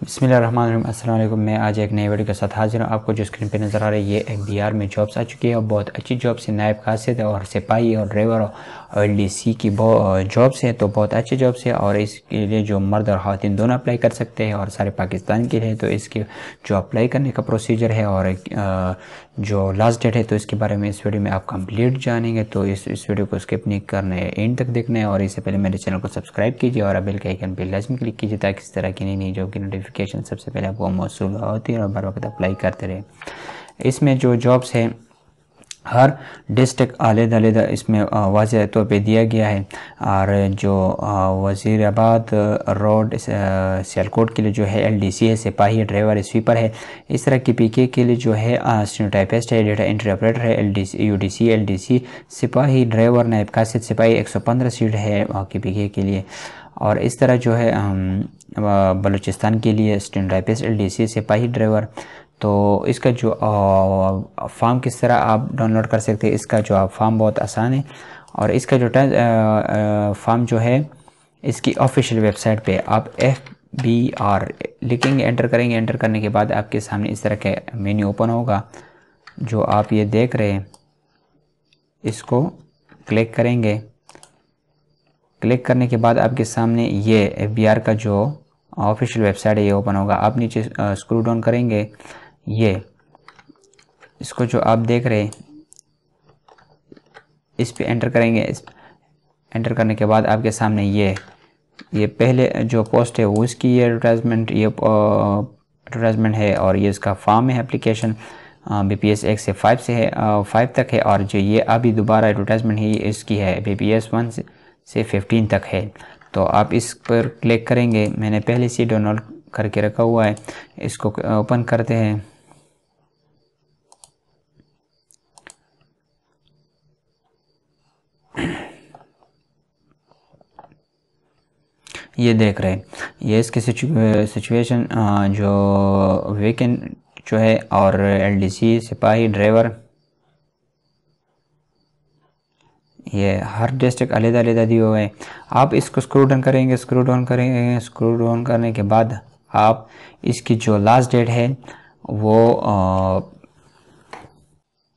अस्सलाम मैं आज एक नई वीडियो के साथ हाजिर हूँ। आपको जो स्क्रीन पे नज़र आ रही है, ये एक बिहार में जॉब्स आ चुकी है और बहुत अच्छी जॉब्स है। नायब खासियत है और सिपाही और ड्राइवर और एल डी सी की जॉब्स है तो बहुत अच्छी जॉब्स है और इसके लिए जो मर्द और खातन दोनों अप्लाई कर सकते हैं और सारे पाकिस्तान के लिए तो इसके जो अप्लाई करने का प्रोसीजर है और जो लास्ट डेट है तो इसके बारे में इस वीडियो में आप कंप्लीट जानेंगे तो इस इस वीडियो को स्किप नहीं करना है। एंड तक देखना है और इससे पहले मेरे चैनल को सब्सक्राइब कीजिए और अबिल के आइकन पर लाजमी क्लिक कीजिए ताकि इस तरह की नई नई जॉब की नोटिफिकेशन सबसे पहले आपको मौसू होती है और बार वक्त अप्लाई करते रहे। इसमें जो जॉब्स है हर डिस्ट्रिक्ट अलग अलग इसमें वाज तौर पर दिया गया है। और जो वज़ीराबाद रोड सियालकोट के लिए जो है, एलडीसी है, सिपाही ड्राइवर स्वीपर है, इस तरह की पीके के लिए जो है स्टेनोटाइपिस्ट है, डेटा एंट्री ऑपरेटर है L D C D C L D C सिपाही, ड्राइवर नायब कासिद सिपाही, एक सौ पंद्रह सीट है की पी के लिए। और इस तरह जो है बलूचिस्तान के लिए स्टेनोटाइपिस्ट एल डी सी सिपाही, ड्राइवर तो इसका जो फॉर्म किस तरह आप डाउनलोड कर सकते हैं, इसका जो आप फॉर्म बहुत आसान है। और इसका जो फॉर्म जो है, इसकी ऑफिशियल वेबसाइट पे आप एफ़ बी आर लिखेंगे, एंटर करेंगे। एंटर करने के बाद आपके सामने इस तरह का मेन्यू ओपन होगा, जो आप ये देख रहे हैं। इसको क्लिक करेंगे। क्लिक करने के बाद आपके सामने ये एफ़ बी आर का जो ऑफिशियल वेबसाइट है, ये ओपन होगा। आप नीचे स्क्रू डाउन करेंगे। ये, इसको जो आप देख रहे हैं, इस पे एंटर करेंगे, इस एंटर करने के बाद आपके सामने ये ये पहले जो पोस्ट है, वो इसकी ये एडवर्टाइजमेंट ये एडवर्टाइजमेंट है और ये इसका फॉर्म है एप्लीकेशन बी पी एस एक से फाइव से है फाइव तक है और जो ये अभी दोबारा एडवर्टाइजमेंट है इसकी है बी पी एस वन से फिफ्टीन तक है। तो आप इस पर क्लिक करेंगे, मैंने पहले से डाउनलोड करके रखा हुआ है। इसको ओपन करते हैं। ये देख रहे हैं। ये इसकी सिचुएशन जो वीकेंड जो है और एलडीसी सिपाही ड्राइवर ये हर डिस्ट्रिक्ट अलग अलग दिए हुए हैं आप इसको स्क्रू डाउन करेंगे स्क्रू डाउन करेंगे स्क्रू डाउन करने के बाद आप इसकी जो लास्ट डेट है, वो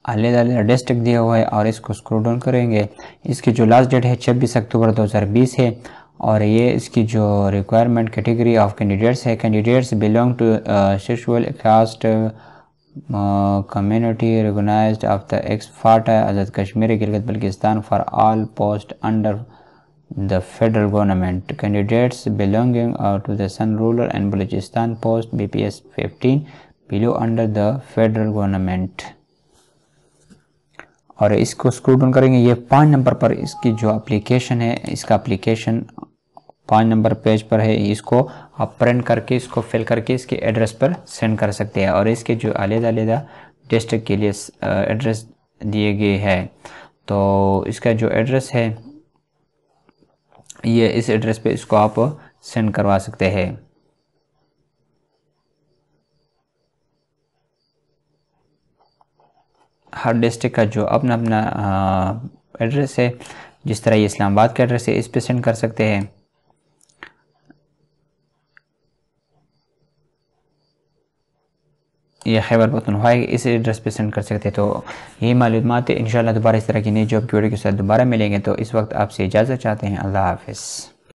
अलग अलग डिस्ट्रिक्ट दिया हुआ है और इसको स्क्रू डाउन करेंगे। इसकी जो लास्ट डेट है, छब्बीस अक्टूबर 2020 है और ये इसकी जो रिक्वायरमेंट कैटेगरी ऑफ़ कैंडिडेट्स है candidates belong to sexual caste community recognised of the ex FATA Azad Kashmir Gilgit Baltistan for all post under the federal government candidates belonging uh, to the sun rural and balochistan post bps 15 below under the federal government. और इसको screw down करेंगे ये पाँच number पर इसकी जो application है इसका एप्लीकेशन पाँच नंबर पेज पर है इसको आप प्रिंट करके इसको फिल करके इसके एड्रेस पर सेंड कर सकते हैं और इसके जो अलग अलग डिस्ट्रिक्ट के लिए एड्रेस दिए गए हैं। तो इसका जो एड्रेस है ये इस एड्रेस पे इसको आप सेंड करवा सकते हैं। हर डिस्ट्रिक्ट का जो अपना अपना एड्रेस है, जिस तरह ये इस्लामाबाद का एड्रेस है, इस पर सेंड कर सकते हैं। ये खैबर पख्तनख्वा इस एड्रेस पे सेंड कर सकते हैं। तो यही मालूम है। इन दोबारा इस तरह की नई जॉब की वीडियो के साथ दोबारा मिलेंगे। तो इस वक्त आपसे इजाज़त चाहते हैं। अल्लाह हाफिज़।